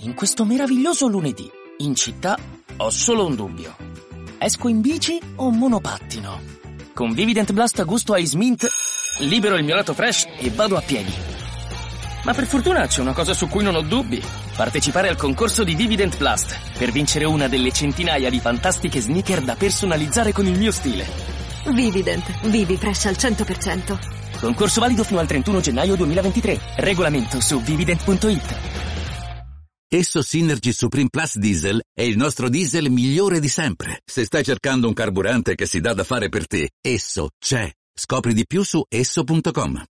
In questo meraviglioso lunedì, in città, ho solo un dubbio. Esco in bici o monopattino? Con Vivident Blast a gusto Ice Mint, libero il mio lato fresh e vado a piedi. Ma per fortuna c'è una cosa su cui non ho dubbi. Partecipare al concorso di Dividend Blast per vincere una delle centinaia di fantastiche sneaker da personalizzare con il mio stile. Vivident, vivi fresh al 100%. Concorso valido fino al 31 gennaio 2023. Regolamento su vivident.it. Esso Synergy Supreme Plus Diesel è il nostro diesel migliore di sempre. Se stai cercando un carburante che si dà da fare per te, esso c'è. Scopri di più su esso.com.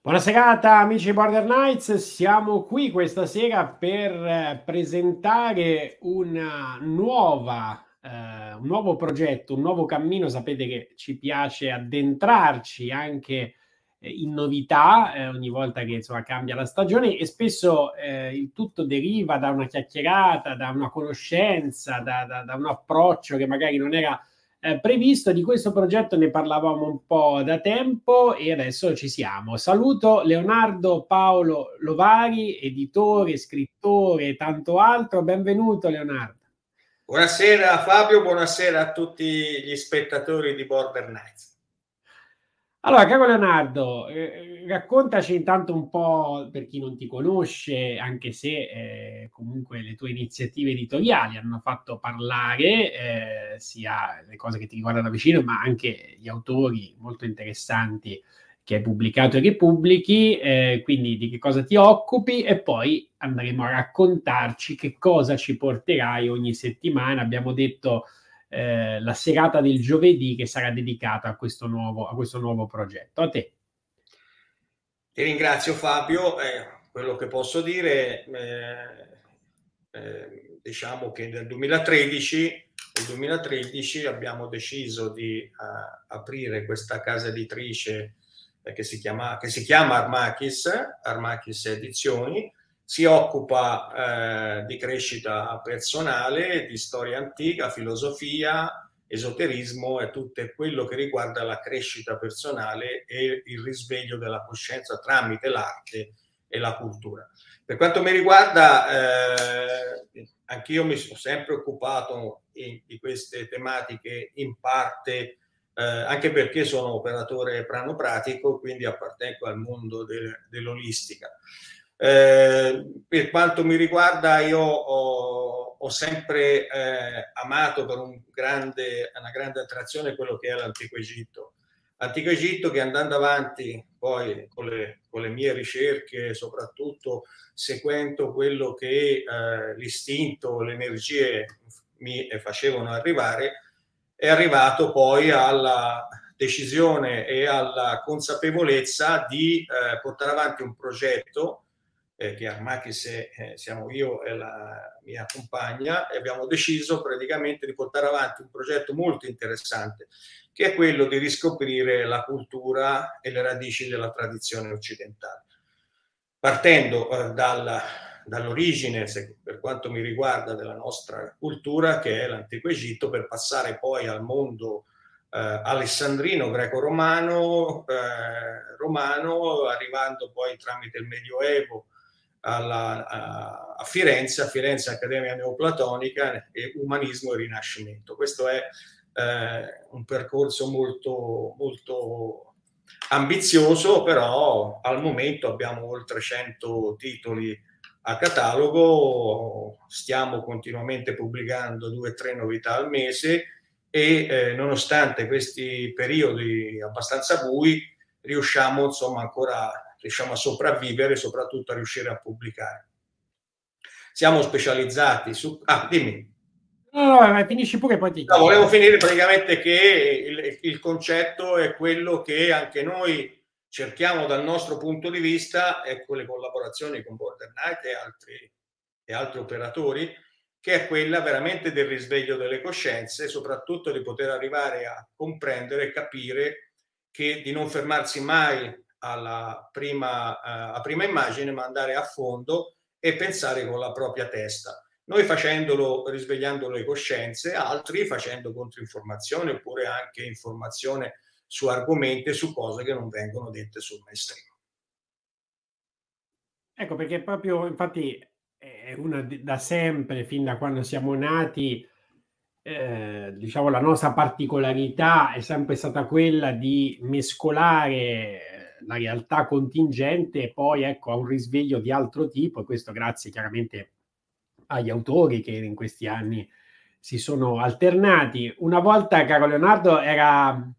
Buona serata amici Border Knights, siamo qui questa sera per eh, presentare una nuova, eh, un nuovo progetto, un nuovo cammino. Sapete che ci piace addentrarci anche in novità eh, ogni volta che insomma, cambia la stagione e spesso eh, il tutto deriva da una chiacchierata, da una conoscenza, da, da, da un approccio che magari non era eh, previsto. Di questo progetto ne parlavamo un po' da tempo e adesso ci siamo. Saluto Leonardo Paolo Lovari, editore, scrittore e tanto altro. Benvenuto Leonardo. Buonasera Fabio, buonasera a tutti gli spettatori di Border Nights. Allora, caro Leonardo, eh, raccontaci intanto un po' per chi non ti conosce, anche se eh, comunque le tue iniziative editoriali hanno fatto parlare eh, sia le cose che ti riguardano da vicino, ma anche gli autori molto interessanti che hai pubblicato e che pubblichi, eh, quindi di che cosa ti occupi e poi andremo a raccontarci che cosa ci porterai ogni settimana. Abbiamo detto eh, la serata del giovedì che sarà dedicata a questo nuovo, a questo nuovo progetto. A te. Ti ringrazio Fabio, eh, quello che posso dire, eh, eh diciamo che nel 2013, nel 2013 abbiamo deciso di uh, aprire questa casa editrice eh, che si, chiama, che si chiama Armachis, Armachis Edizioni, si occupa eh, di crescita personale, di storia antica, filosofia, esoterismo e tutto quello che riguarda la crescita personale e il risveglio della coscienza tramite l'arte e la cultura. Per quanto mi riguarda, eh, anch'io mi sono sempre occupato in, di queste tematiche in parte, eh, anche perché sono operatore pranopratico, quindi appartengo al mondo de, dell'olistica. Eh, per quanto mi riguarda, io ho, ho sempre eh, amato per un grande, una grande attrazione quello che è l'antico Egitto. L'antico Egitto che andando avanti poi con le, con le mie ricerche, soprattutto seguendo quello che eh, l'istinto, le energie mi facevano arrivare, è arrivato poi alla decisione e alla consapevolezza di eh, portare avanti un progetto eh, che Armachis eh, siamo io e la mia compagna, e abbiamo deciso praticamente di portare avanti un progetto molto interessante, che è quello di riscoprire la cultura e le radici della tradizione occidentale. Partendo eh, dalla, dall'origine, se, per quanto mi riguarda, della nostra cultura, che è l'antico Egitto, per passare poi al mondo eh, alessandrino, greco-romano, eh, romano, arrivando poi tramite il Medioevo alla, a, a, Firenze, a Firenze Accademia Neoplatonica e Umanismo e Rinascimento. Questo è eh, un percorso molto, molto ambizioso, però al momento abbiamo oltre 100 titoli a catalogo, stiamo continuamente pubblicando due o tre novità al mese e eh, nonostante questi periodi abbastanza bui riusciamo insomma ancora riusciamo a sopravvivere e soprattutto a riuscire a pubblicare. Siamo specializzati su... Ah, dimmi. No, no, finisci pure poi ti... No, volevo finire praticamente che il, il concetto è quello che anche noi cerchiamo dal nostro punto di vista, ecco le collaborazioni con Border Night e altri, e altri operatori, che è quella veramente del risveglio delle coscienze, soprattutto di poter arrivare a comprendere e capire che di non fermarsi mai alla prima, uh, a prima immagine, ma andare a fondo e pensare con la propria testa. Noi facendolo, risvegliando le coscienze, altri facendo controinformazione oppure anche informazione su argomenti e su cose che non vengono dette sul mainstream. Ecco perché proprio infatti è una da sempre, fin da quando siamo nati, eh, diciamo la nostra particolarità è sempre stata quella di mescolare la realtà contingente poi ecco a un risveglio di altro tipo, e questo grazie chiaramente agli autori che in questi anni si sono alternati. Una volta, caro Leonardo, era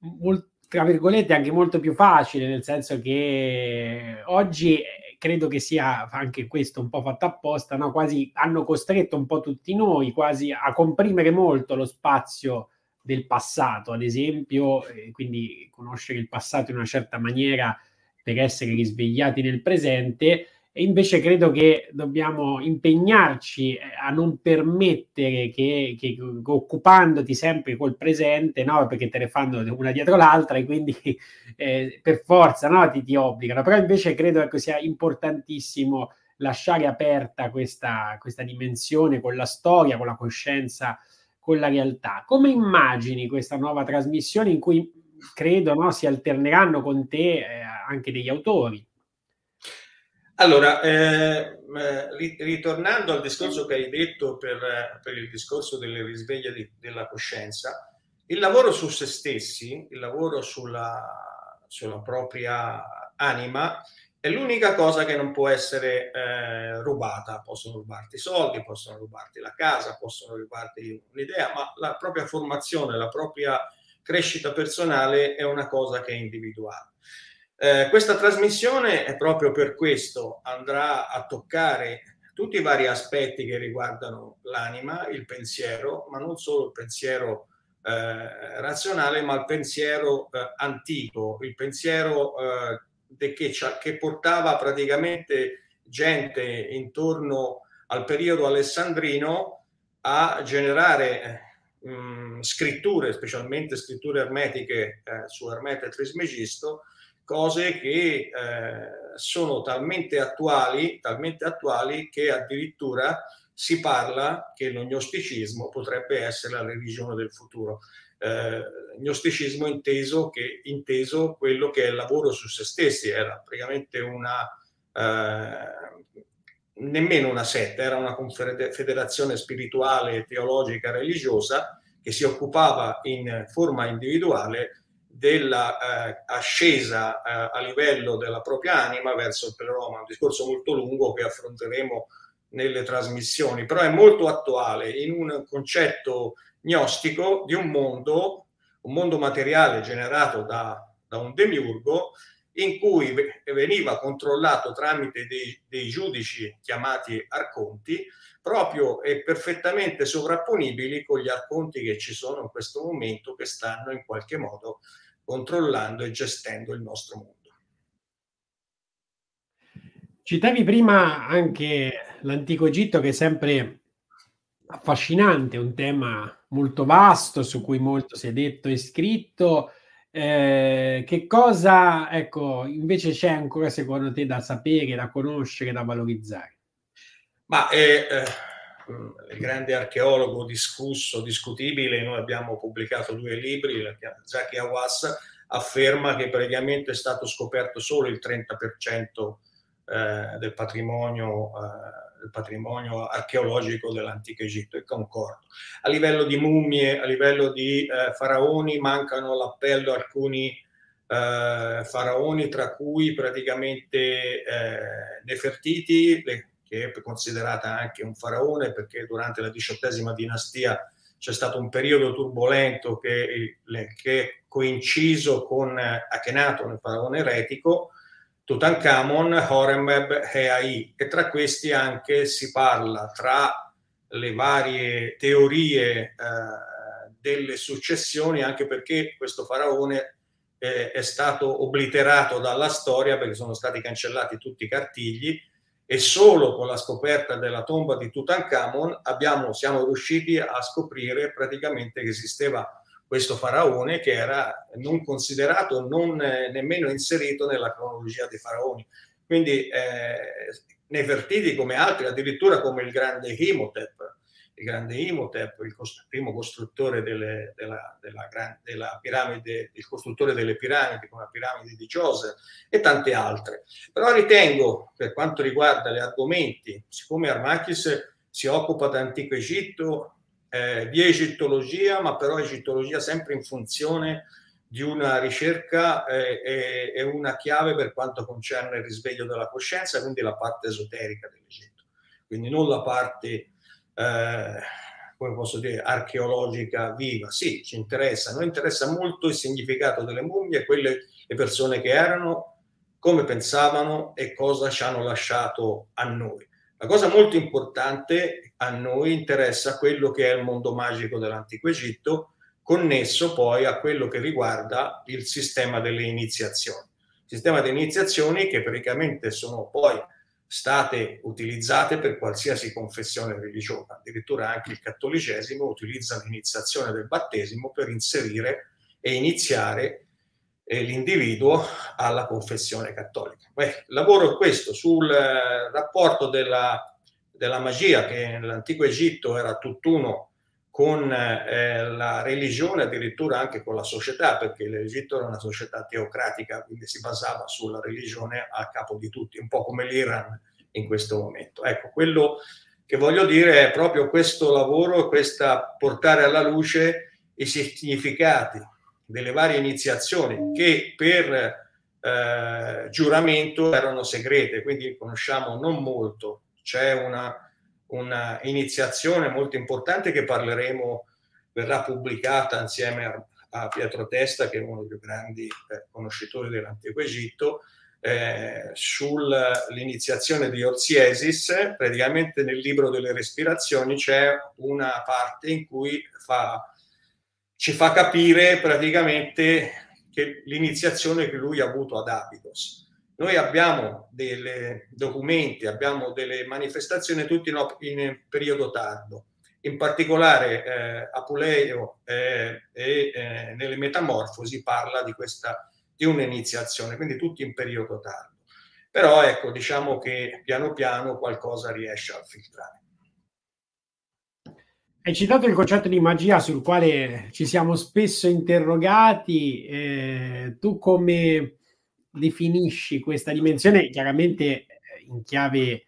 molto, tra virgolette anche molto più facile, nel senso che oggi credo che sia anche questo un po' fatto apposta, no? quasi hanno costretto un po' tutti noi quasi a comprimere molto lo spazio del passato, ad esempio, eh, quindi conoscere il passato in una certa maniera per essere risvegliati nel presente. E invece credo che dobbiamo impegnarci eh, a non permettere che, che occupandoti sempre col presente, no? perché te ne fanno una dietro l'altra e quindi eh, per forza no? ti, ti, obbligano. Però invece credo che sia importantissimo lasciare aperta questa, questa dimensione con la storia, con la coscienza con la realtà. Come immagini questa nuova trasmissione in cui credo no, si alterneranno con te eh, anche degli autori? Allora, eh, eh ritornando al discorso che hai detto per, per il discorso delle risveglie di, della coscienza, il lavoro su se stessi, il lavoro sulla, sulla propria anima è l'unica cosa che non può essere eh, rubata. Possono rubarti i soldi, possono rubarti la casa, possono rubarti un'idea, ma la propria formazione, la propria crescita personale è una cosa che è individuale. Eh, questa trasmissione è proprio per questo, andrà a toccare tutti i vari aspetti che riguardano l'anima, il pensiero, ma non solo il pensiero eh, razionale, ma il pensiero eh, antico, il pensiero eh, che, che portava praticamente gente intorno al periodo alessandrino a generare mh, mm, scritture, specialmente scritture ermetiche eh, su Ermete Trismegisto, cose che eh, sono talmente attuali, talmente attuali che addirittura si parla che lo gnosticismo potrebbe essere la religione del futuro eh, gnosticismo inteso, che, inteso quello che è il lavoro su se stessi, era praticamente una, eh, nemmeno una setta, era una confederazione spirituale, teologica, religiosa che si occupava in forma individuale dell'ascesa eh, eh, a livello della propria anima verso il pleroma, un discorso molto lungo che affronteremo nelle trasmissioni, però è molto attuale in un concetto gnostico di un mondo, un mondo materiale generato da, da un demiurgo in cui veniva controllato tramite dei, dei, giudici chiamati arconti, proprio e perfettamente sovrapponibili con gli arconti che ci sono in questo momento, che stanno in qualche modo controllando e gestendo il nostro mondo. Citavi prima anche l'antico Egitto che è sempre affascinante, un tema molto vasto su cui molto si è detto e scritto. Eh, che cosa, ecco, invece c'è ancora secondo te da sapere, da conoscere, da valorizzare? Ma è eh, il grande archeologo discusso, discutibile, noi abbiamo pubblicato due libri, Zaki Awas afferma che praticamente è stato scoperto solo il 30% eh, del patrimonio del patrimonio archeologico dell'antico Egitto e concordo. A livello di mummie, a livello di eh, faraoni, mancano all'appello alcuni eh, faraoni, tra cui praticamente eh, Nefertiti, che è considerata anche un faraone perché durante la diciottesima dinastia c'è stato un periodo turbolento che, che è coinciso con eh, Akhenaton, il faraone eretico, Tutankhamon, Horemheb e Ai e tra questi anche si parla tra le varie teorie eh, delle successioni anche perché questo faraone eh, è stato obliterato dalla storia perché sono stati cancellati tutti i cartigli. E solo con la scoperta della tomba di Tutankhamon abbiamo, siamo riusciti a scoprire praticamente che esisteva questo faraone che era non considerato, non eh, nemmeno inserito nella cronologia dei faraoni. Quindi eh, Nefertiti come altri, addirittura come il grande Imhotep, il grande Imhotep, il primo costruttore delle, della, della, della, piramide, il costruttore delle piramidi come la piramide di Djoser e tante altre. Però ritengo, per quanto riguarda gli argomenti, siccome Armachis si occupa d'antico Egitto, eh, di egittologia, ma però egittologia sempre in funzione di una ricerca eh, è, una chiave per quanto concerne il risveglio della coscienza, quindi la parte esoterica dell'Egitto, quindi non la parte, eh, come posso dire, archeologica viva. Sì, ci interessa, noi interessa molto il significato delle mummie, quelle le persone che erano, come pensavano e cosa ci hanno lasciato a noi. La cosa molto importante a noi interessa quello che è il mondo magico dell'antico Egitto, connesso poi a quello che riguarda il sistema delle iniziazioni. Sistema delle iniziazioni che praticamente sono poi state utilizzate per qualsiasi confessione religiosa, addirittura anche il cattolicesimo utilizza l'iniziazione del battesimo per inserire e iniziare eh, l'individuo alla confessione cattolica. Beh, lavoro questo sul eh, rapporto della, della magia che nell'antico Egitto era tutt'uno con eh, la religione, addirittura anche con la società, perché l'Egitto era una società teocratica, quindi si basava sulla religione a capo di tutti, un po' come l'Iran in questo momento. Ecco, quello che voglio dire è proprio questo lavoro, questa portare alla luce i significati delle varie iniziazioni che per eh, giuramento erano segrete, quindi conosciamo non molto. C'è una una iniziazione molto importante che parleremo, verrà pubblicata insieme a, a Pietro Testa, che è uno dei più grandi eh, conoscitori dell'antico Egitto, eh, sull'iniziazione di Orsiesis. Praticamente nel libro delle respirazioni c'è una parte in cui fa, ci fa capire praticamente che l'iniziazione che lui ha avuto ad Abidos noi abbiamo dei documenti, abbiamo delle manifestazioni tutti in, in periodo tardo. In particolare eh, Apuleo eh, eh, nelle Metamorfosi parla di questa di un'iniziazione, quindi tutti in periodo tardo. Però ecco, diciamo che piano piano qualcosa riesce a filtrare. Hai citato il concetto di magia sul quale ci siamo spesso interrogati. Eh, tu come definisci questa dimensione, chiaramente eh, in chiave eh,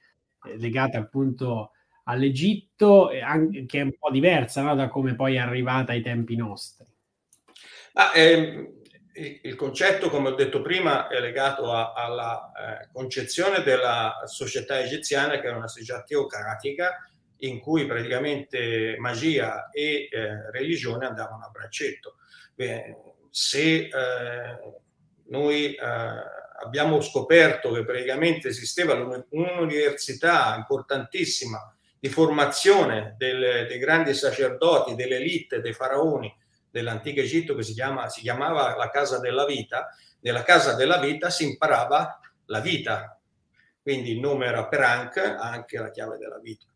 legata appunto all'Egitto, che è un po' diversa no? da come poi è arrivata ai tempi nostri. Ah, ehm, il concetto, come ho detto prima, è legato a, alla eh, concezione della società egiziana, che era una società teocratica, in cui praticamente magia e eh, religione andavano a braccetto. Beh, se eh, noi eh, abbiamo scoperto che praticamente esisteva un'università importantissima di formazione del, dei grandi sacerdoti, dell'elite, dei faraoni dell'antico Egitto che si, chiama, si chiamava la Casa della Vita. Nella Casa della Vita si imparava la vita, quindi il nome era Perank, anche la chiave della vita.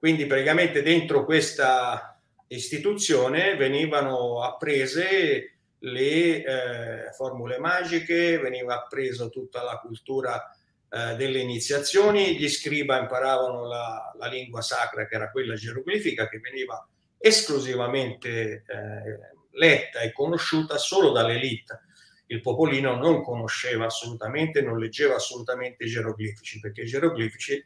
Quindi praticamente dentro questa istituzione venivano apprese le eh, formule magiche, veniva appreso tutta la cultura eh, delle iniziazioni, gli scriba imparavano la, la, lingua sacra che era quella geroglifica che veniva esclusivamente eh, letta e conosciuta solo dall'elite. Il popolino non conosceva assolutamente, non leggeva assolutamente i geroglifici, perché i geroglifici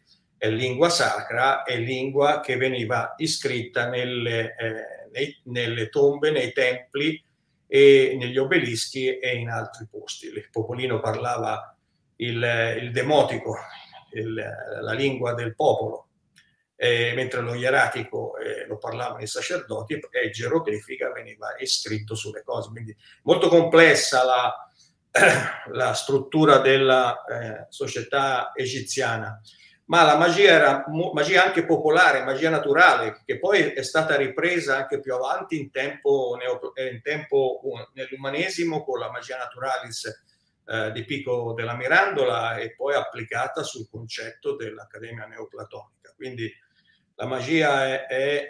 lingua sacra, è lingua che veniva iscritta nelle, eh, nei, nelle tombe, nei templi, e negli obelischi e in altri posti. Il popolino parlava il, il demotico, il, la lingua del popolo, eh, mentre lo ieratico eh, lo parlavano i sacerdoti e geroglifica veniva iscritto sulle cose. Quindi molto complessa la, la struttura della eh, società egiziana ma la magia era magia anche popolare, magia naturale, che poi è stata ripresa anche più avanti in tempo, eh, in tempo nell'umanesimo con la magia naturalis eh, di Pico della Mirandola e poi applicata sul concetto dell'Accademia Neoplatonica. Quindi la magia è, è,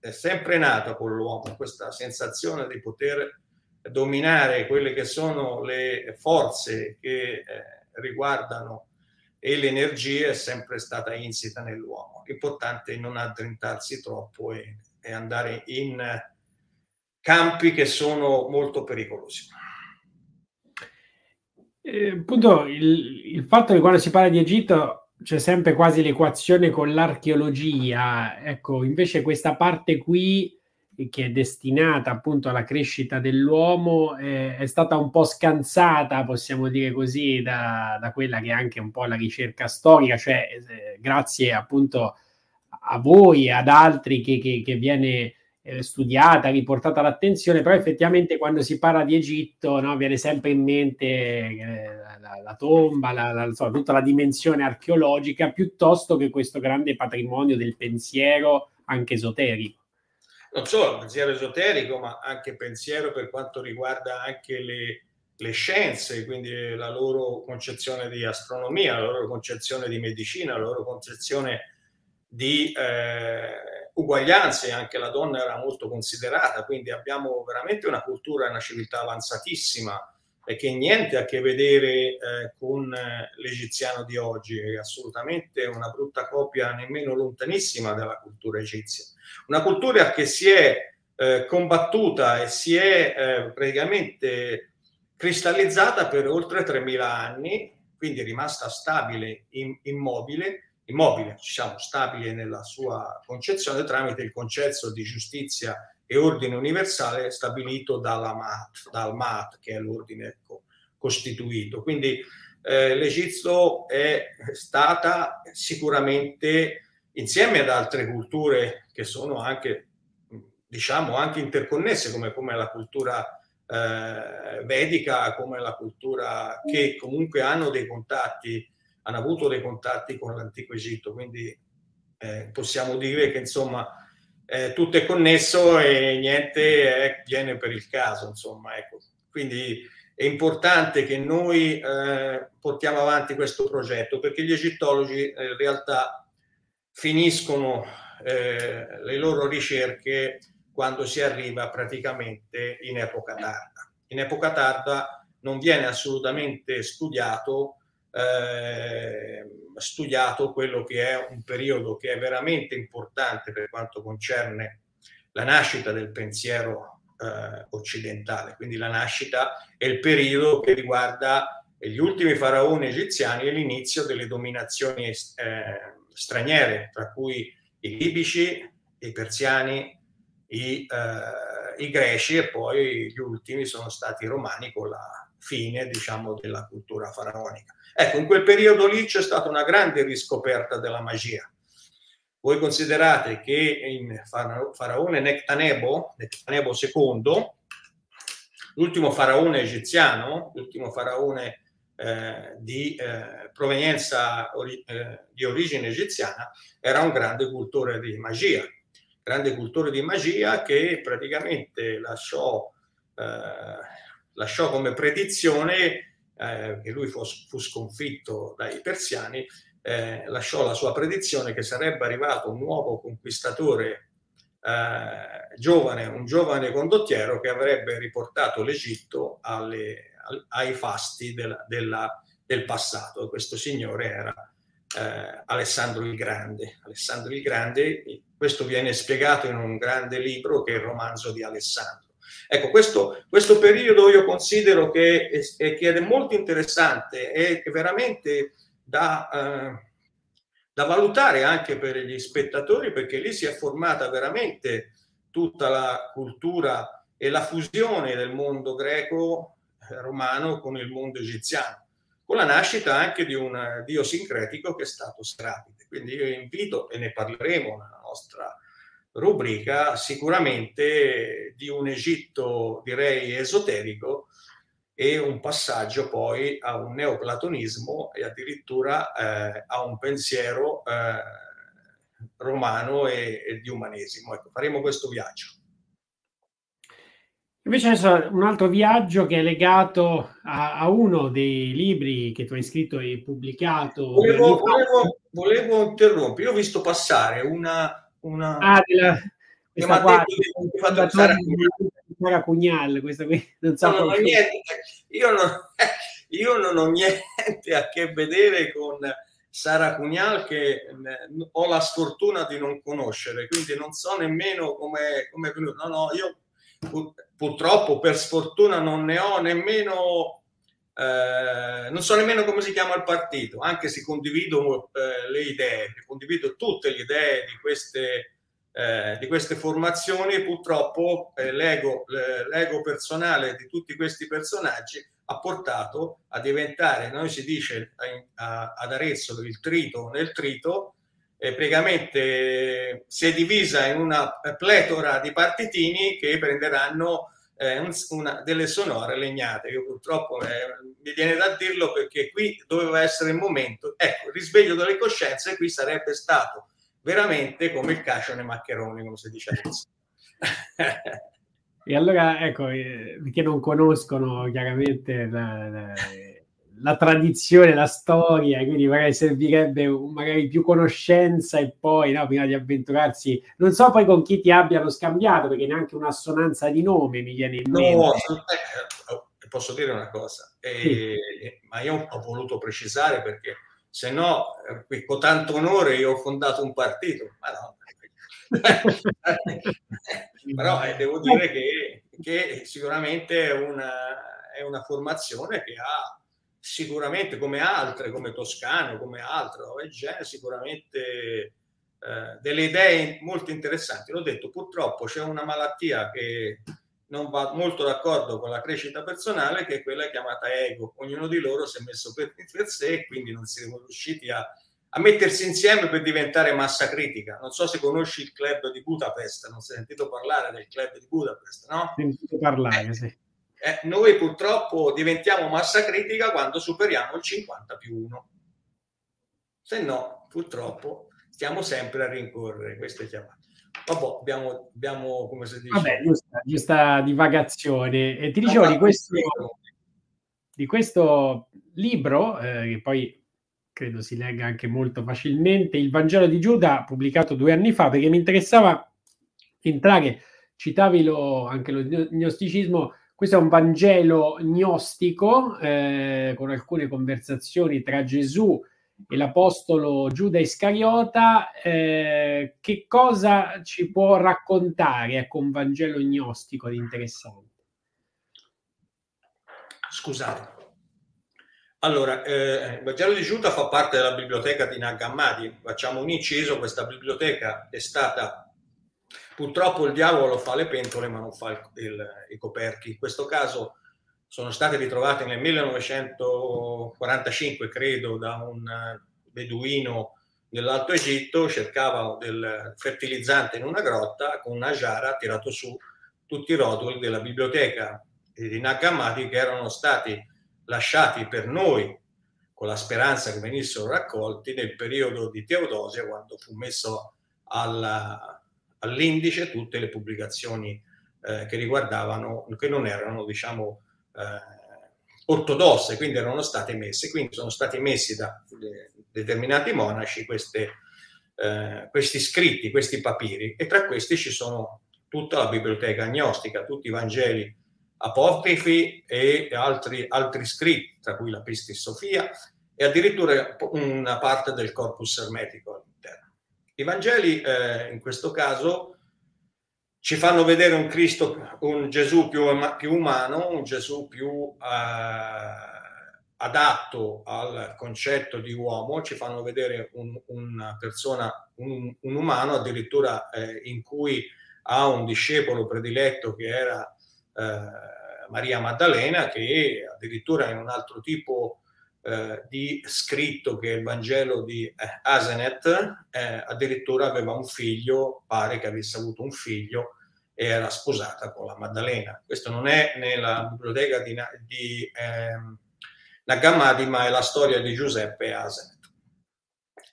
è sempre nata con l'uomo, questa sensazione di poter dominare quelle che sono le forze che eh, riguardano e l'energia è sempre stata insita nell'uomo. L'importante è non addrentarsi troppo e, e andare in campi che sono molto pericolosi. Eh, appunto, il, il, fatto che quando si parla di Egitto c'è sempre quasi l'equazione con l'archeologia, ecco, invece questa parte qui che è destinata appunto alla crescita dell'uomo eh, è stata un po' scansata, possiamo dire così, da, da, quella che è anche un po' la ricerca storica, cioè eh, grazie appunto a voi e ad altri che, che, che viene eh, studiata, riportata all'attenzione, però effettivamente quando si parla di Egitto no, viene sempre in mente eh, la, la, tomba, la, la, insomma, tutta la dimensione archeologica, piuttosto che questo grande patrimonio del pensiero anche esoterico non solo pensiero esoterico, ma anche pensiero per quanto riguarda anche le, le scienze, quindi la loro concezione di astronomia, la loro concezione di medicina, la loro concezione di eh, uguaglianze, anche la donna era molto considerata, quindi abbiamo veramente una cultura e una civiltà avanzatissima che niente a che vedere eh, con eh, l'egiziano di oggi, è assolutamente una brutta copia nemmeno lontanissima della cultura egizia. Una cultura che si è eh, combattuta e si è eh, praticamente cristallizzata per oltre 3.000 anni, quindi è rimasta stabile, in, immobile, immobile, diciamo stabile nella sua concezione tramite il concetto di giustizia e ordine universale stabilito dalla MAT, dal MAT, che è l'ordine costituito. Quindi eh, l'Egitto è stata sicuramente, insieme ad altre culture che sono anche, diciamo, anche interconnesse, come, come la cultura eh, vedica, come la cultura che comunque hanno dei contatti, hanno avuto dei contatti con l'antico Egitto. Quindi eh, possiamo dire che insomma eh, tutto è connesso e niente è, viene per il caso, insomma, ecco. Quindi è importante che noi eh, portiamo avanti questo progetto perché gli egittologi eh, in realtà finiscono eh, le loro ricerche quando si arriva praticamente in epoca tarda. In epoca tarda non viene assolutamente studiato eh, studiato quello che è un periodo che è veramente importante per quanto concerne la nascita del pensiero eh, occidentale, quindi la nascita è il periodo che riguarda gli ultimi faraoni egiziani e l'inizio delle dominazioni eh, straniere, tra cui i libici, i persiani, i, eh, i greci e poi gli ultimi sono stati i romani con la fine diciamo, della cultura faraonica. Ecco, in quel periodo lì c'è stata una grande riscoperta della magia. Voi considerate che in faraone Nectanebo, Nectanebo II, l'ultimo faraone egiziano, l'ultimo faraone eh, di eh, provenienza ori- eh, di origine egiziana, era un grande cultore di magia, grande cultore di magia che praticamente lasciò, eh, lasciò come predizione eh, che lui fu, fu, sconfitto dai persiani, eh, lasciò la sua predizione che sarebbe arrivato un nuovo conquistatore eh, giovane, un giovane condottiero che avrebbe riportato l'Egitto alle, ai fasti della, della, del passato. Questo signore era eh, Alessandro il Grande. Alessandro il Grande, questo viene spiegato in un grande libro che è il romanzo di Alessandro. Ecco, questo, questo periodo io considero che è, che è molto interessante e veramente da, eh, da valutare anche per gli spettatori perché lì si è formata veramente tutta la cultura e la fusione del mondo greco-romano eh, con il mondo egiziano, con la nascita anche di un dio sincretico che è stato Serapide. Quindi io invito, e ne parleremo nella nostra rubrica sicuramente di un Egitto, direi, esoterico e un passaggio poi a un neoplatonismo e addirittura eh, a un pensiero eh, romano e, e, di umanesimo. Ecco, faremo questo viaggio. Invece adesso un altro viaggio che è legato a, a, uno dei libri che tu hai scritto e pubblicato. Volevo, volevo, volevo interrompere, io ho visto passare una, una... Ah, della... Questa qua, Sara Pugnal, questa qui, non so no, non niente, io, non, io non ho niente a che vedere con Sara Cugnal che eh, ho la sfortuna di non conoscere, quindi non so nemmeno come è venuto. No, no, io purtroppo per sfortuna non ne ho nemmeno, eh, non so nemmeno come si chiama il partito, anche se condivido eh, le idee, condivido tutte le idee di queste, eh, di queste formazioni, purtroppo eh, l'ego, l'ego personale di tutti questi personaggi ha portato a diventare, noi si dice ad Arezzo, il trito nel trito, e praticamente si è divisa in una pletora di partitini che prenderanno eh, una, delle sonore legnate. Io purtroppo eh, mi viene da dirlo perché qui doveva essere il momento, ecco, il risveglio delle coscienze qui sarebbe stato veramente come il cacio nei maccheroni, come si dice adesso. E allora, ecco, eh, che non conoscono chiaramente la, la, la, tradizione, la storia, quindi magari servirebbe magari più conoscenza e poi, no, prima di avventurarsi, non so poi con chi ti abbiano scambiato, perché neanche un'assonanza di nome mi viene in mente. No, eh, posso dire una cosa, eh, sì. ma io ho voluto precisare perché se no, eh, con tanto onore io ho fondato un partito, ma no, però eh, devo dire che, che sicuramente è una, è una, formazione che ha sicuramente come altre, come Toscano, come altre, OEG, sicuramente eh, delle idee molto interessanti. L'ho detto, purtroppo c'è una malattia che non va molto d'accordo con la crescita personale, che è quella chiamata ego. Ognuno di loro si è messo per, per sé e quindi non siamo riusciti a a mettersi insieme per diventare massa critica. Non so se conosci il club di Budapest, non si è sentito parlare del club di Budapest, no? Sentito parlare, eh, sì. Eh, noi purtroppo diventiamo massa critica quando superiamo il 50 più 1. Se no, purtroppo, stiamo sempre a rincorrere queste chiamate. Vabbè, abbiamo, abbiamo come si dice... Vabbè, giusta, giusta divagazione. E ti dicevo di questo, di questo libro, eh, che poi credo si legga anche molto facilmente, il Vangelo di Giuda, pubblicato due anni fa, perché mi interessava entrare, citavi lo, anche lo gnosticismo, questo è un Vangelo gnostico, eh, con alcune conversazioni tra Gesù e l'apostolo Giuda Iscariota. Eh, che cosa ci può raccontare ecco, un Vangelo gnostico di interessante? Scusate, allora, eh, il Vangelo di Giuda fa parte della biblioteca di Nag Hammadi. Facciamo un inciso, questa biblioteca è stata... Purtroppo il diavolo fa le pentole ma non fa il, il, i coperchi. In questo caso sono state ritrovate nel 1945, credo, da un beduino nell'Alto Egitto, cercava del fertilizzante in una grotta, con una giara ha tirato su tutti i rotoli della biblioteca di Nag che erano stati lasciati per noi con la speranza che venissero raccolti nel periodo di Teodosia, quando fu messo alla, all'indice tutte le pubblicazioni eh, che riguardavano, che non erano, diciamo, eh, ortodosse, quindi erano state messe, quindi sono stati messi da de, determinati monaci queste, eh, questi scritti, questi papiri, e tra questi ci sono tutta la biblioteca agnostica, tutti i Vangeli apocrifi e altri, altri scritti, tra cui la Pistis Sofia, e addirittura una parte del corpus ermetico. I Vangeli, eh, in questo caso, ci fanno vedere un Cristo, un Gesù più, più umano, un Gesù più eh, adatto al concetto di uomo, ci fanno vedere un, una persona, un, un umano addirittura eh, in cui ha un discepolo prediletto che era eh, Maria Maddalena che addirittura in un altro tipo eh, di scritto che il Vangelo di eh, Asenet, eh, addirittura aveva un figlio, pare che avesse avuto un figlio e era sposata con la Maddalena. Questo non è nella biblioteca di, di ehm, Nagammadi, ma è la storia di Giuseppe Asenet.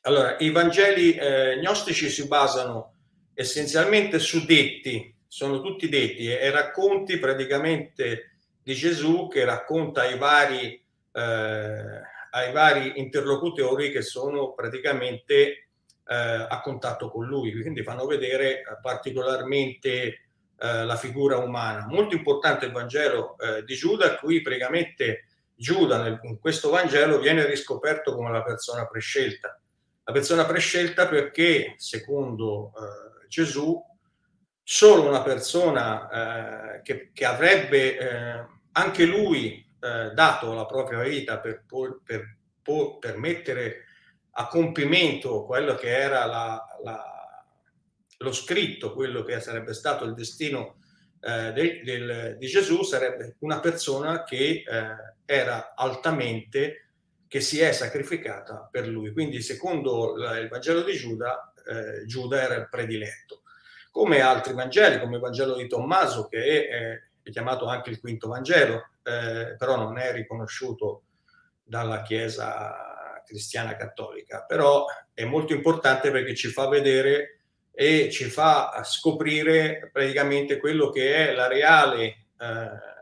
Allora, i Vangeli eh, gnostici si basano essenzialmente su detti sono tutti detti e racconti praticamente di Gesù che racconta ai vari, ai vari interlocutori che sono praticamente eh, a contatto con lui, quindi fanno vedere particolarmente eh, la figura umana. Molto importante il Vangelo eh, di Giuda, qui praticamente Giuda in questo Vangelo viene riscoperto come la persona prescelta la persona prescelta perché, secondo eh, Gesù, solo una persona eh, che, che, avrebbe eh, anche lui eh, dato la propria vita per, per, per, per, mettere a compimento quello che era la, la, lo scritto, quello che sarebbe stato il destino eh, del, del, di Gesù, sarebbe una persona che eh, era altamente che si è sacrificata per lui. Quindi, secondo il Vangelo di Giuda, eh, Giuda era il prediletto. Come altri Vangeli, come il Vangelo di Tommaso, che è, è chiamato anche il quinto Vangelo, eh, però non è riconosciuto dalla Chiesa cristiana cattolica. Però è molto importante perché ci fa vedere e ci fa scoprire praticamente quello che è la reale eh,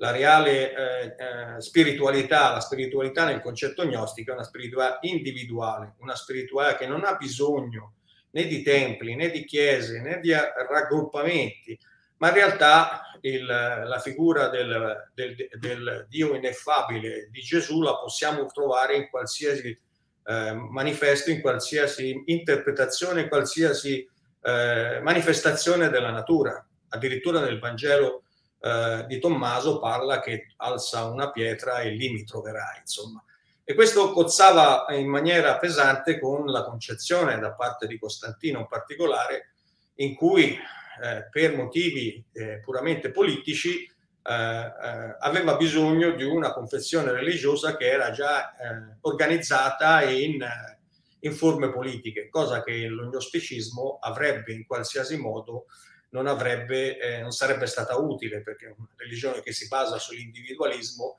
la reale eh, eh, spiritualità, la spiritualità nel concetto gnostico è una spiritualità individuale, una spiritualità che non ha bisogno né di templi, né di chiese, né di raggruppamenti, ma in realtà il, la figura del, del, del, Dio ineffabile di Gesù la possiamo trovare in qualsiasi eh, manifesto, in qualsiasi interpretazione, in qualsiasi eh, manifestazione della natura. Addirittura nel Vangelo eh, di Tommaso parla che alza una pietra e lì mi troverai, insomma. E questo cozzava in maniera pesante con la concezione da parte di Costantino in particolare, in cui eh, per motivi eh, puramente politici eh, eh, aveva bisogno di una confessione religiosa che era già eh, organizzata in, in, forme politiche, cosa che l'ognosticismo avrebbe in qualsiasi modo non, avrebbe, non sarebbe stata utile perché una religione che si basa sull'individualismo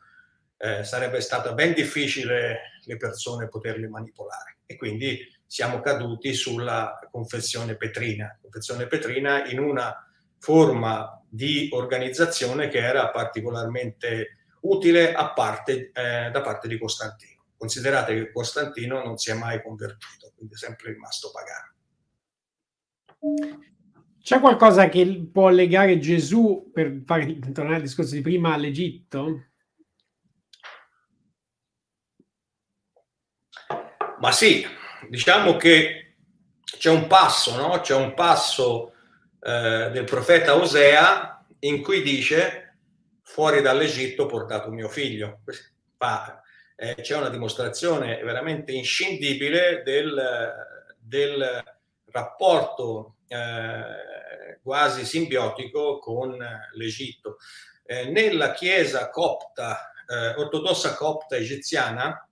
sarebbe stato ben difficile le persone poterle manipolare. E quindi siamo caduti sulla confessione petrina, confessione petrina in una forma di organizzazione che era particolarmente utile parte, eh, da parte di Costantino. Considerate che Costantino non si è mai convertito, quindi è sempre rimasto pagano. C'è qualcosa che può legare Gesù, per fare, tornare al discorso di prima, all'Egitto? Ma sì, diciamo che c'è un passo, no? C'è un passo eh, del profeta Osea in cui dice fuori dall'Egitto ho portato mio figlio. Eh, c'è una dimostrazione veramente inscindibile del, del rapporto eh, quasi simbiotico con l'Egitto. Eh, nella chiesa copta, eh, ortodossa copta egiziana,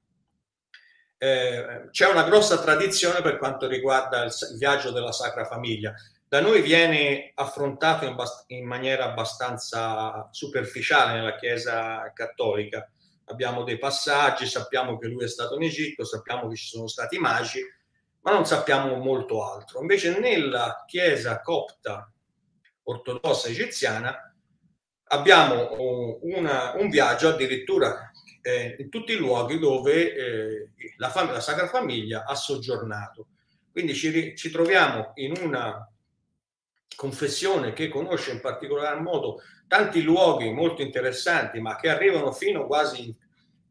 eh, c'è una grossa tradizione per quanto riguarda il, il, viaggio della Sacra Famiglia. Da noi viene affrontato in, bast- in maniera abbastanza superficiale nella Chiesa cattolica. Abbiamo dei passaggi, sappiamo che lui è stato in Egitto, sappiamo che ci sono stati magi, ma non sappiamo molto altro. Invece nella chiesa copta ortodossa egiziana abbiamo una, un viaggio addirittura eh, in tutti i luoghi dove eh, la, fam- la, Sacra Famiglia ha soggiornato. Quindi ci, ci troviamo in una confessione che conosce in particolar modo tanti luoghi molto interessanti, ma che arrivano fino quasi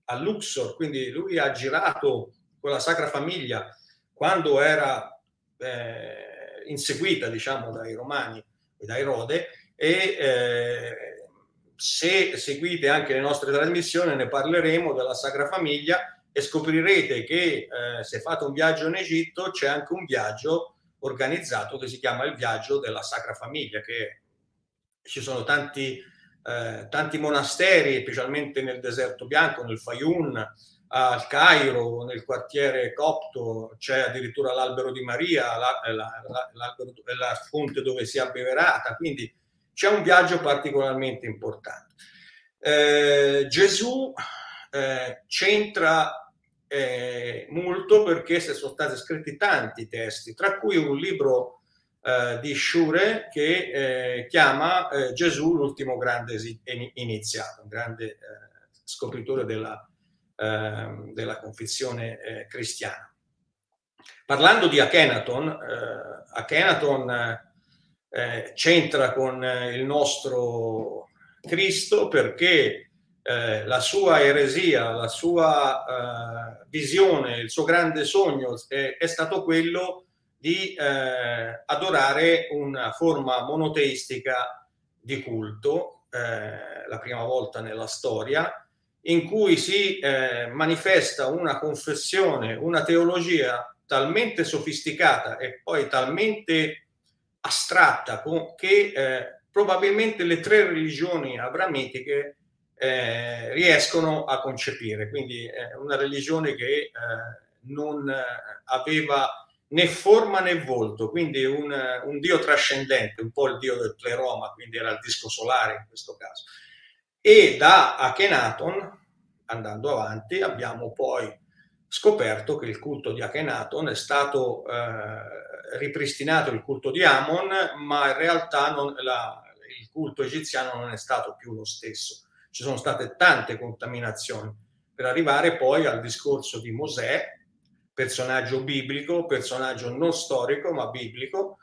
a Luxor. Quindi lui ha girato con la Sacra Famiglia quando era eh, inseguita diciamo dai romani e da Erode e eh, se seguite anche le nostre trasmissioni ne parleremo della Sacra Famiglia e scoprirete che eh, se fate un viaggio in Egitto c'è anche un viaggio organizzato che si chiama il viaggio della Sacra Famiglia che ci sono tanti, eh, tanti monasteri specialmente nel deserto bianco nel Fayun al Cairo, nel quartiere copto, c'è addirittura l'albero di Maria, la, la, la, la, fonte dove si è abbeverata, quindi c'è un viaggio particolarmente importante. Eh, Gesù eh, c'entra eh, molto perché sono stati scritti tanti testi, tra cui un libro eh, di Shure che eh, chiama eh, Gesù l'ultimo grande iniziato, un grande scopritore della eh, della confessione cristiana. Parlando di Akhenaton, Akhenaton eh, c'entra con il nostro Cristo perché eh, la sua eresia, la sua eh, visione, il suo grande sogno è, è stato quello di eh, adorare una forma monoteistica di culto, eh, la prima volta nella storia, in cui si eh, manifesta una confessione, una teologia talmente sofisticata e poi talmente astratta che eh, probabilmente le tre religioni abramitiche eh, riescono a concepire. Quindi è una religione che eh, non aveva né forma né volto, quindi un, un, dio trascendente, un po' il dio del pleroma, quindi era il disco solare in questo caso. E da Akhenaton, andando avanti, abbiamo poi scoperto che il culto di Akhenaton è stato eh, ripristinato il culto di Amon, ma in realtà non, la, il culto egiziano non è stato più lo stesso. Ci sono state tante contaminazioni per arrivare poi al discorso di Mosè, personaggio biblico, personaggio non storico ma biblico,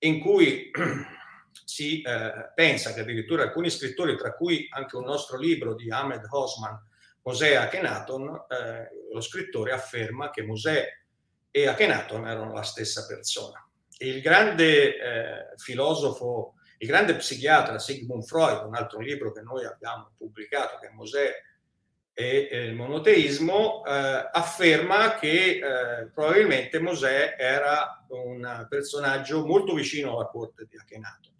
in cui si eh, pensa che addirittura alcuni scrittori, tra cui anche un nostro libro di Ahmed Osman, Mosè e Akhenaton, eh, lo scrittore afferma che Mosè e Akhenaton erano la stessa persona. Il grande eh, filosofo, il grande psichiatra Sigmund Freud, un altro libro che noi abbiamo pubblicato, che è Mosè e il monoteismo eh, afferma che eh, probabilmente Mosè era un personaggio molto vicino alla corte di Akhenaton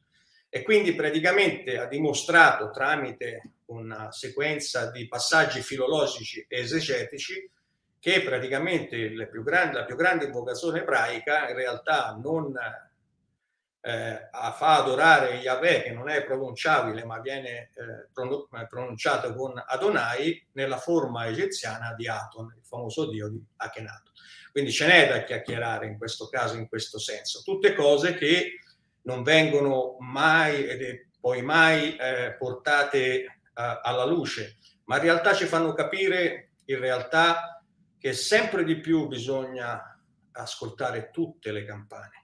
e quindi praticamente ha dimostrato tramite una sequenza di passaggi filologici e esegetici che praticamente più grande, la più grande invocazione ebraica in realtà non eh, fa adorare Yahweh, che non è pronunciabile ma viene eh, pronunciato con Adonai, nella forma egiziana di Aton, il famoso dio di Akhenaton. Quindi ce n'è da chiacchierare in questo caso, in questo senso. Tutte cose che non vengono mai ed poi mai eh, portate eh, alla luce, ma in realtà ci fanno capire in realtà che sempre di più bisogna ascoltare tutte le campane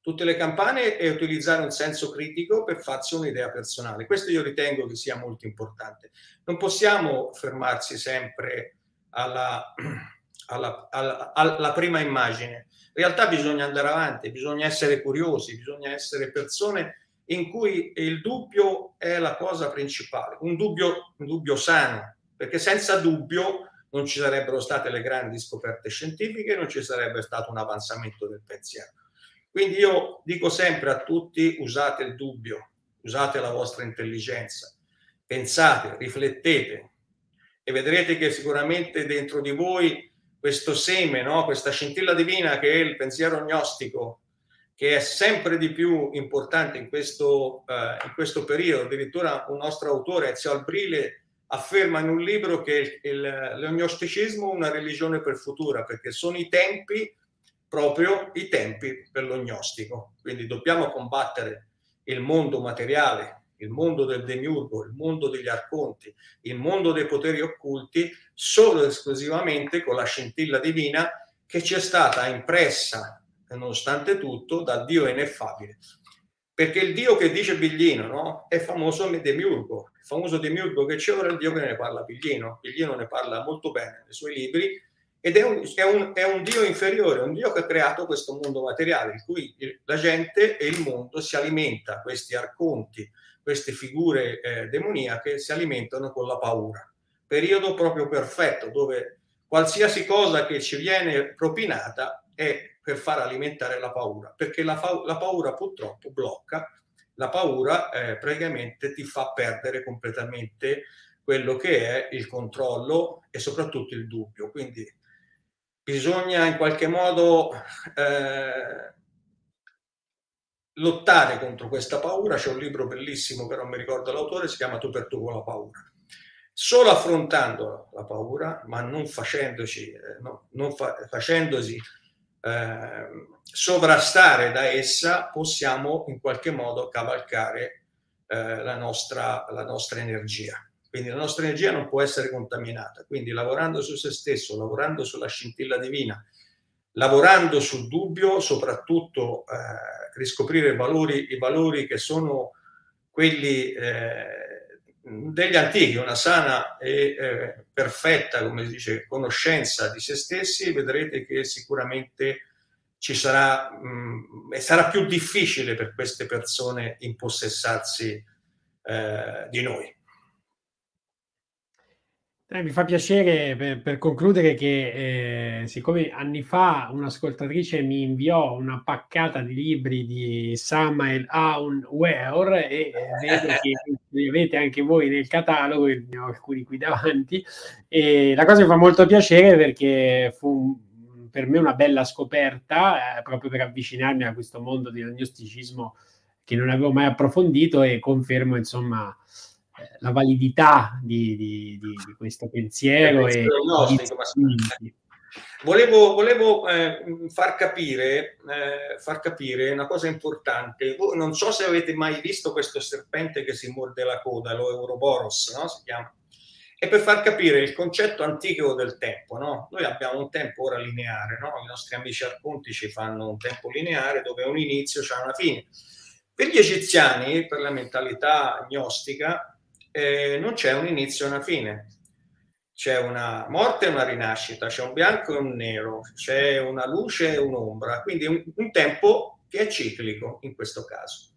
tutte le campane e utilizzare un senso critico per farsi un'idea personale. Questo io ritengo che sia molto importante. Non possiamo fermarsi sempre alla, alla, alla, alla prima immagine. Realtà bisogna andare avanti, bisogna essere curiosi, bisogna essere persone in cui il dubbio è la cosa principale, un dubbio, un dubbio sano, perché senza dubbio non ci sarebbero state le grandi scoperte scientifiche, non ci sarebbe stato un avanzamento del pensiero. Quindi io dico sempre a tutti usate il dubbio, usate la vostra intelligenza, pensate, riflettete e vedrete che sicuramente dentro di voi questo seme, no? questa scintilla divina che è il pensiero gnostico, che è sempre di più importante in questo, uh, in questo periodo. Addirittura un nostro autore, Ezio Albrile, afferma in un libro che il, il, l'ognosticismo è una religione per futura, perché sono i tempi proprio i tempi per lo gnostico. Quindi dobbiamo combattere il mondo materiale, il mondo del demiurgo, il mondo degli arconti, il mondo dei poteri occulti, solo e esclusivamente con la scintilla divina che ci è stata impressa, nonostante tutto, dal Dio ineffabile. Perché il Dio che dice Biglino no? è famoso demiurgo, il famoso demiurgo che c'è ora è il Dio che ne parla Biglino. Biglino ne parla molto bene nei suoi libri ed è un, è, un, è un, Dio inferiore, un Dio che ha creato questo mondo materiale, in cui la gente e il mondo si alimenta, questi arconti, queste figure eh, demoniache si alimentano con la paura. Periodo proprio perfetto dove qualsiasi cosa che ci viene propinata è per far alimentare la paura, perché la, fa- la paura purtroppo blocca, la paura eh, praticamente ti fa perdere completamente quello che è il controllo e soprattutto il dubbio. Quindi bisogna in qualche modo eh, lottare contro questa paura. C'è un libro bellissimo che non mi ricordo l'autore, si chiama Tu per tu con la paura. Solo affrontando la paura, ma non facendoci, eh, no, non fa, facendosi eh, sovrastare da essa, possiamo in qualche modo cavalcare eh, la nostra, la nostra energia. Quindi la nostra energia non può essere contaminata. Quindi lavorando su se stesso, lavorando sulla scintilla divina, lavorando sul dubbio, soprattutto eh, riscoprire valori, i valori che sono quelli eh, degli antichi, una sana e eh, perfetta, come si dice, conoscenza di se stessi, vedrete che sicuramente ci sarà, mh, sarà più difficile per queste persone impossessarsi eh, di noi. Eh, mi fa piacere per, per concludere che eh, siccome anni fa un'ascoltatrice mi inviò una paccata di libri di Samael Aun Weor e eh, vedo che li avete anche voi nel catalogo, ne ho alcuni qui davanti. E la cosa mi fa molto piacere perché fu per me una bella scoperta eh, proprio per avvicinarmi a questo mondo del gnosticismo che non avevo mai approfondito e confermo insomma la validità di, di, di, di questo pensiero. E volevo, volevo eh, far, capire, eh, far capire una cosa importante. Voi non so se avete mai visto questo serpente che si morde la coda, lo Euroboros, no? si chiama. E per far capire il concetto antico del tempo, no? noi abbiamo un tempo ora lineare, no? i nostri amici arconti ci fanno un tempo lineare dove un inizio c'è una fine. Per gli egiziani, per la mentalità gnostica, eh, non c'è un inizio e una fine. C'è una morte e una rinascita, c'è un bianco e un nero, c'è una luce e un'ombra, quindi un, un tempo che è ciclico in questo caso.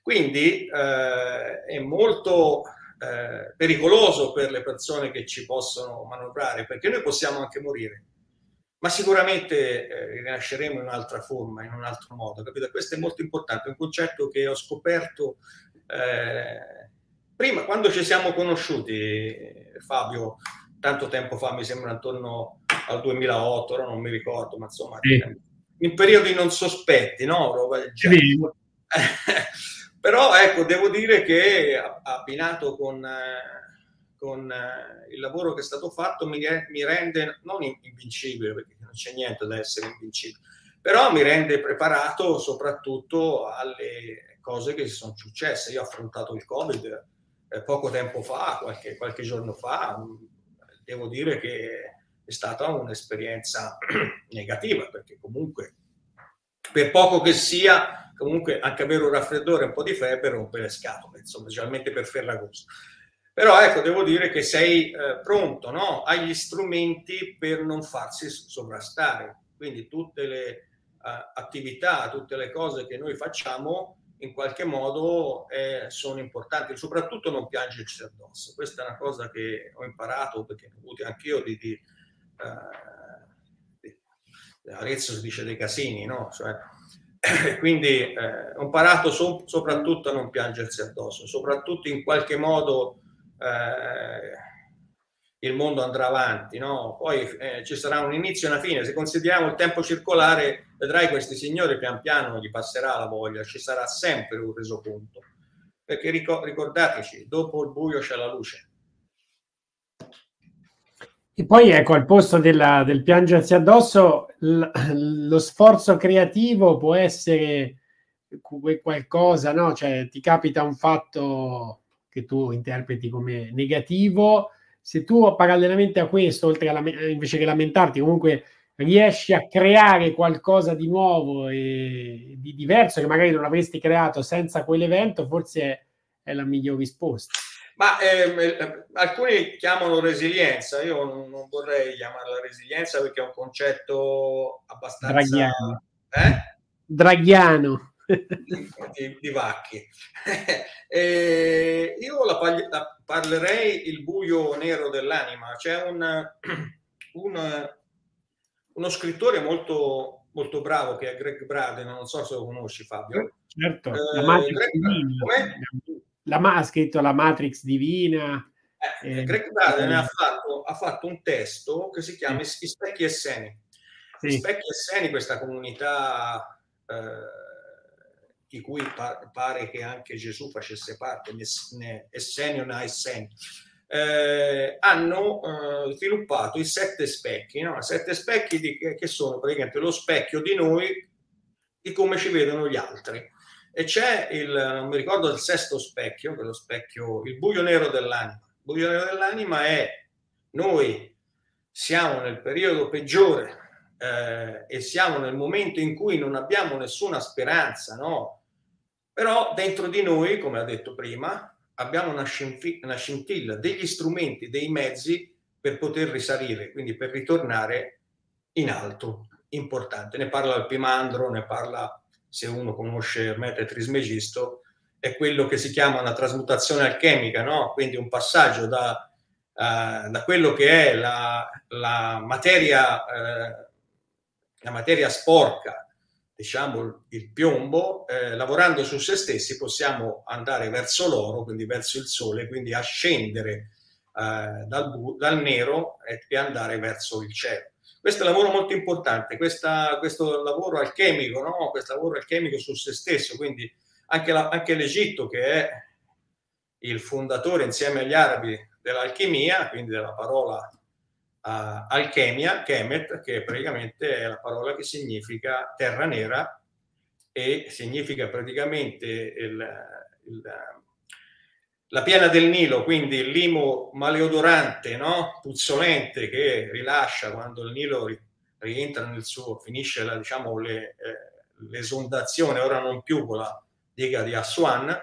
Quindi eh, è molto eh, pericoloso per le persone che ci possono manovrare, perché noi possiamo anche morire, ma sicuramente eh, rinasceremo in un'altra forma, in un altro modo. Capito? Questo è molto importante, è un concetto che ho scoperto eh, prima, quando ci siamo conosciuti, Fabio, tanto tempo fa, mi sembra intorno al 2008, ora non mi ricordo, ma insomma, sì. in periodi non sospetti, no? Sì. Però ecco, devo dire che abbinato con, con il lavoro che è stato fatto mi, mi rende non invincibile, perché non c'è niente da essere invincibile, però mi rende preparato soprattutto alle cose che si sono successe. Io ho affrontato il Covid eh, poco tempo fa, qualche, qualche giorno fa, mm, devo dire che è stata un'esperienza negativa, perché comunque per poco che sia, comunque anche avere un raffreddore un po' di febbre rompe le scatole, insomma, specialmente per Ferragosto. Però ecco, devo dire che sei eh, pronto, no? Hai gli strumenti per non farsi sovrastare. Quindi tutte le uh, attività, tutte le cose che noi facciamo in qualche modo eh, sono importanti, soprattutto non piangerci addosso. Questa è una cosa che ho imparato perché ho avuto anch'io di, di, uh, di Arezzo si dice dei casini, no? Cioè, quindi eh, ho imparato so, soprattutto a non piangersi addosso, soprattutto in qualche modo eh, il mondo andrà avanti, no? poi eh, ci sarà un inizio e una fine. Se consideriamo il tempo circolare, vedrai questi signori pian piano gli passerà la voglia, ci sarà sempre un resoconto. Perché ricordateci, dopo il buio c'è la luce. E poi ecco, al posto della, del piangersi addosso, l- lo sforzo creativo può essere qualcosa, no? Cioè ti capita un fatto che tu interpreti come negativo, se tu parallelamente a questo, oltre a invece che lamentarti, comunque riesci a creare qualcosa di nuovo e di diverso che magari non avresti creato senza quell'evento, forse è, è la miglior risposta. Ma ehm, eh, alcuni chiamano resilienza, io non, non, vorrei chiamarla resilienza perché è un concetto abbastanza... Draghiano. Eh? Draghiano di, di Vacchi. e io la, la, parlerei il buio nero dell'anima. C'è un, un, uno scrittore molto, molto bravo che è Greg Braden, non so se lo conosci Fabio. Certo, eh, la, Matrix Greg, la ha scritto la Matrix Divina. Eh, eh, Greg Braden ha fatto, ha fatto, un testo che si chiama sì. Specchi e Seni. Sì. Specchi e Seni, questa comunità eh, di cui pa- pare che anche Gesù facesse parte, ne Essenio na Essenio, eh, hanno eh, sviluppato i sette specchi, no? sette specchi di, che sono praticamente lo specchio di noi, di come ci vedono gli altri. E c'è il, non mi ricordo il sesto specchio, quello specchio, il buio nero dell'anima. Il buio nero dell'anima è noi siamo nel periodo peggiore eh, e siamo nel momento in cui non abbiamo nessuna speranza, no? Però dentro di noi, come ha detto prima, abbiamo una, scintilla, una scintilla, degli strumenti, dei mezzi per poter risalire, quindi per ritornare in alto. Importante. Ne parla il Pimandro, ne parla, se uno conosce Ermete Trismegisto, è quello che si chiama una trasmutazione alchemica, no? quindi un passaggio da, uh, da quello che è la, la materia, uh, la materia sporca, diciamo il piombo, eh, lavorando su se stessi possiamo andare verso l'oro, quindi verso il sole, quindi ascendere eh, dal, dal, nero e, e, andare verso il cielo. Questo è un lavoro molto importante, questa, questo lavoro alchemico, no? questo lavoro alchemico su se stesso, quindi anche, la, anche l'Egitto che è il fondatore insieme agli arabi dell'alchimia, quindi della parola uh, alchemia, Kemet, che praticamente è la parola che significa terra nera e significa praticamente il, il, la piana del Nilo, quindi il limo maleodorante, no? puzzolente che rilascia quando il Nilo rientra nel suo, finisce la, diciamo, le, eh, l'esondazione, ora non più con la diga di Aswan,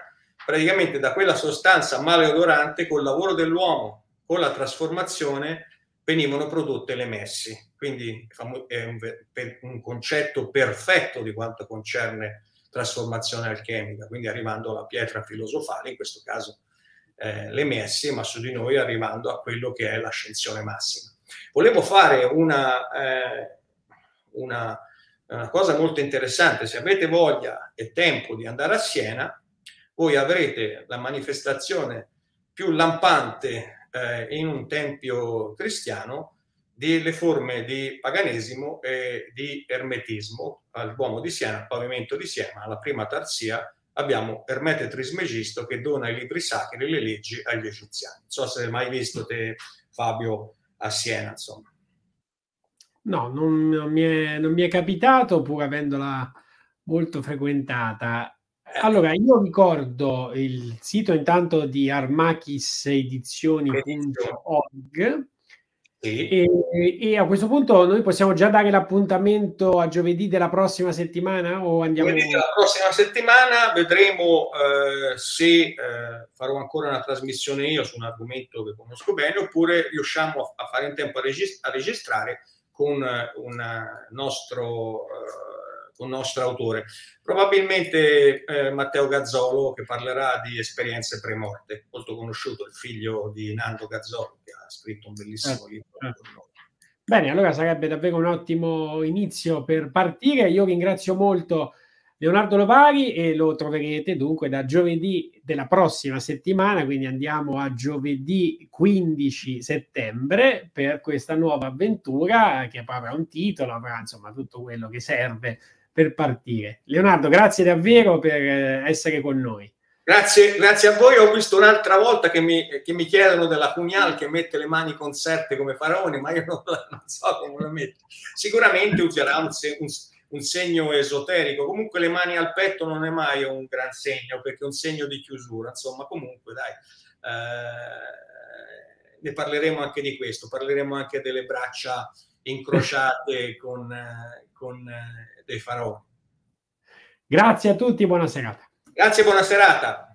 praticamente da quella sostanza maleodorante col lavoro dell'uomo, con la trasformazione, venivano prodotte le messi. Quindi è un, un concetto perfetto di quanto concerne trasformazione alchemica, quindi arrivando alla pietra filosofale, in questo caso eh, le messi, ma su di noi arrivando a quello che è l'ascensione massima. Volevo fare una, eh, una, una cosa molto interessante, se avete voglia e tempo di andare a Siena, voi avrete la manifestazione più lampante eh, in un tempio cristiano delle forme di paganesimo e di ermetismo al Duomo di Siena, al pavimento di Siena, alla prima tarzia abbiamo Ermete Trismegisto che dona i libri sacri e le leggi agli egiziani. Non so se hai mai visto te Fabio a Siena, insomma. No, non, non, mi è, non mi è capitato pur avendola molto frequentata. Allora, io ricordo il sito intanto di armachisedizioni.org sì. e, e, a questo punto noi possiamo già dare l'appuntamento a giovedì della prossima settimana o andiamo... Giovedì della prossima settimana vedremo eh, se eh, farò ancora una trasmissione io su un argomento che conosco bene oppure riusciamo a fare in tempo a, regist- a registrare con un nostro... Eh, un nostro autore. Probabilmente eh, Matteo Gazzolo che parlerà di esperienze premorte, molto conosciuto, il figlio di Nando Gazzolo che ha scritto un bellissimo eh, libro. Eh. Bene, allora sarebbe davvero un ottimo inizio per partire. Io ringrazio molto Leonardo Lovari e lo troverete dunque da giovedì della prossima settimana, quindi andiamo a giovedì 15 settembre per questa nuova avventura che poi avrà un titolo, avrà insomma tutto quello che serve per partire. Leonardo, grazie davvero per eh, essere con noi. Grazie, grazie a voi. Ho visto un'altra volta che mi, che mi chiedono della Cunial che mette le mani conserte come faraone, ma io non, non so come la mette. Sicuramente userà un, un, un, segno esoterico. Comunque le mani al petto non è mai un gran segno, perché è un segno di chiusura. Insomma, comunque dai, eh, ne parleremo anche di questo. Parleremo anche delle braccia incrociate con, con eh, dei faraoni. Grazie a tutti, buona serata. Grazie, buona serata.